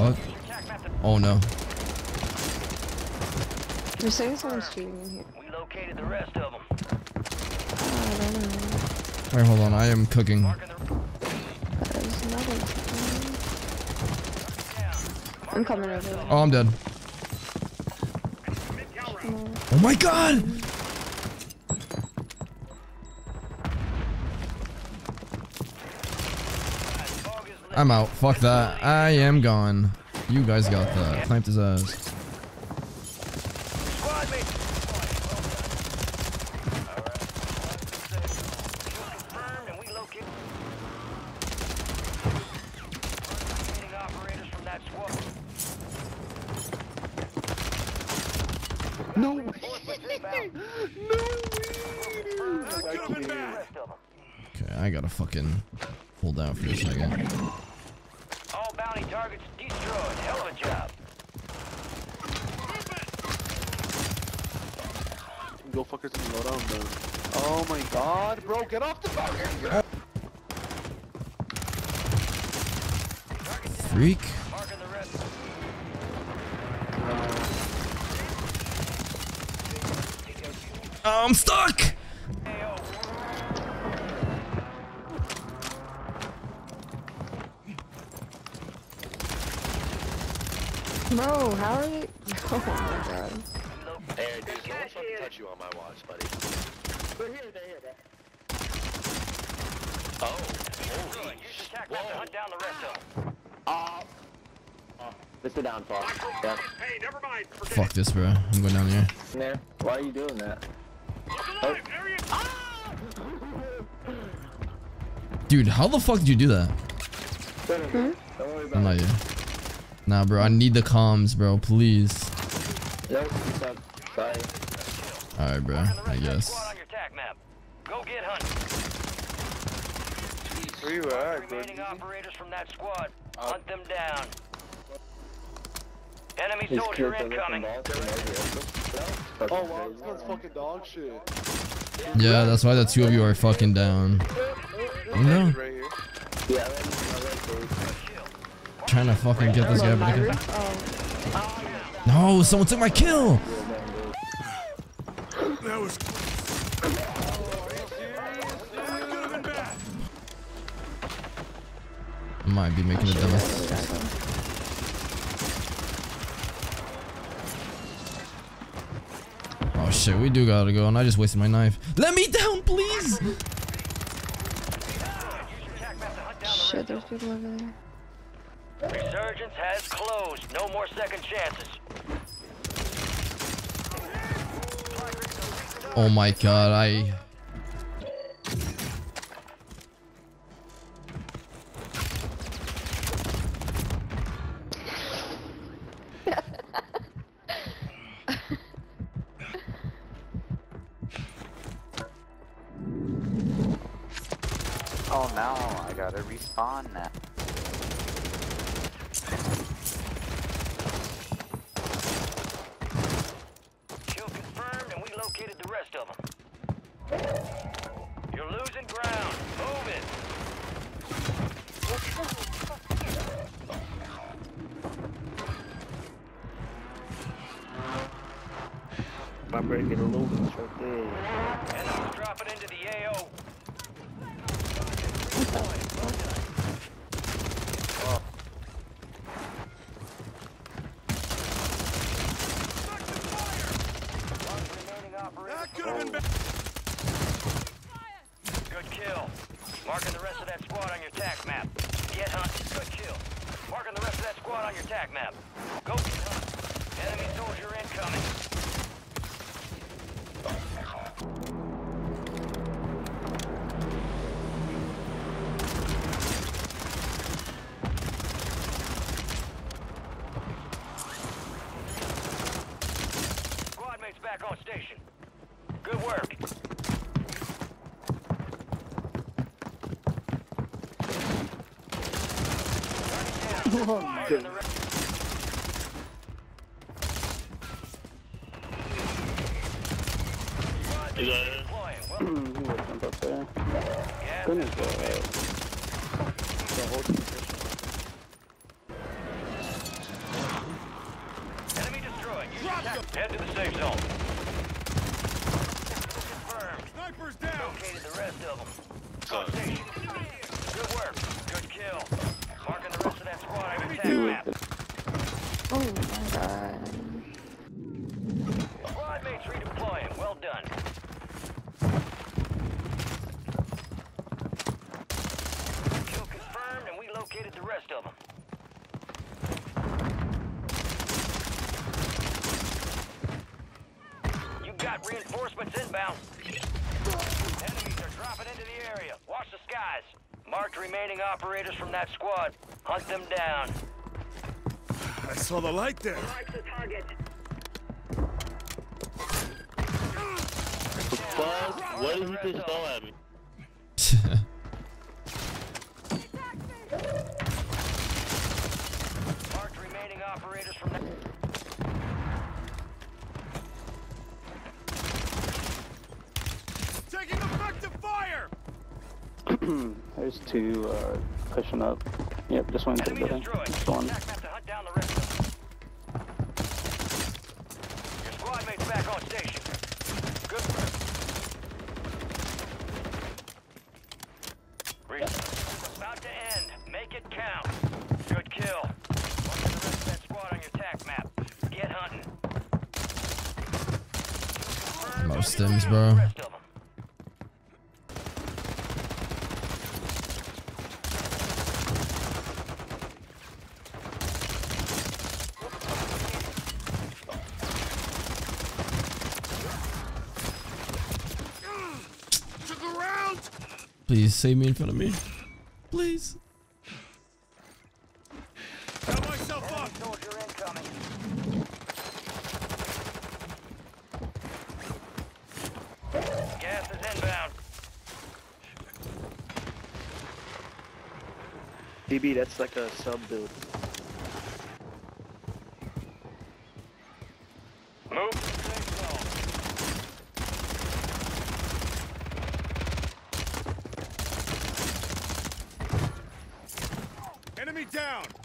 fuck? Oh no. You're saying someone's cheating in here. We located the rest of them. Oh, I don't know. Wait, hold on. I am cooking. There's another. I'm coming over there. Oh, I'm dead. Oh my god! I'm out. Fuck that. I am gone. You guys got that. Sniped his ass. squad mates. Confirmed and we located. Locating operators from that squad. No way. Rest of them. Okay, I gotta fucking hold down for a second. All bounty targets destroyed. Hell of a job. Go fuckers and load on them. Oh my god, bro, get off the fucker! Freak. Marking the rest. Oh, uh, I'm stuck! Bro, how are you? Oh my god. Hey, dude, don't fucking touch you on my watch, buddy. Oh, holy Use your tac map to hunt down the rest of them. Mr. Downfall. Yeah. Fuck this, bro. I'm going down here. In there. Why are you doing that? Dude, how the fuck did you do that? Don't worry about hmm? I'm not you. Nah, bro. I need the comms, bro. Please. Alright, bro. I guess. Go get. Where you at? Remaining operators from that squad. Hunt them down. Enemy soldier incoming. Oh, wow, this fucking dog shit. Yeah, that's why the two of you are fucking down. Oh no. Yeah, Trying to fucking get this guy, Oh, No, someone took my kill! Might be making a dumb Oh shit, we do gotta go, and I just wasted my knife. Let me down, please! shit, there's people over there. Resurgence has closed. No more second chances. Oh my god, I... Oh no, I gotta respawn now. I'm breaking a loop right there. Enemies dropping into the AO. Good kill. Marking the rest of that squad on your tac map. Get hunt. Good kill. Marking the rest of that squad on your tac map. Go location. Good work. Head to the safe zone. Located the rest of them. On station. Good work. Good kill. Marking the rest of that squad on your tac map. Oh my god. Squad mates redeploying. Well done. Kill confirmed, and we located the rest of them. You got reinforcements inbound. Enemies are dropping into the area. Watch the skies. Marked remaining operators from that squad. Hunt them down. I saw the light there. Fuck, what did he just throw at me? Marked remaining operators from that. There's two uh, pushing up. Yep, just went into the building. Just one. Attack map to hunt down the rest of them. Your squad mates back on station. Good work. Resupply about to end. Make it count. Good kill. Mark the rest of that squad on your tac map. Get hunting. Most Kill stims, bro. rest of 'em. To the ground. Please save me in front of me. Please. Got myself up. Soldier incoming. Gas is inbound. DB, that's like a sub build. Move to the safe zone. Enemy down.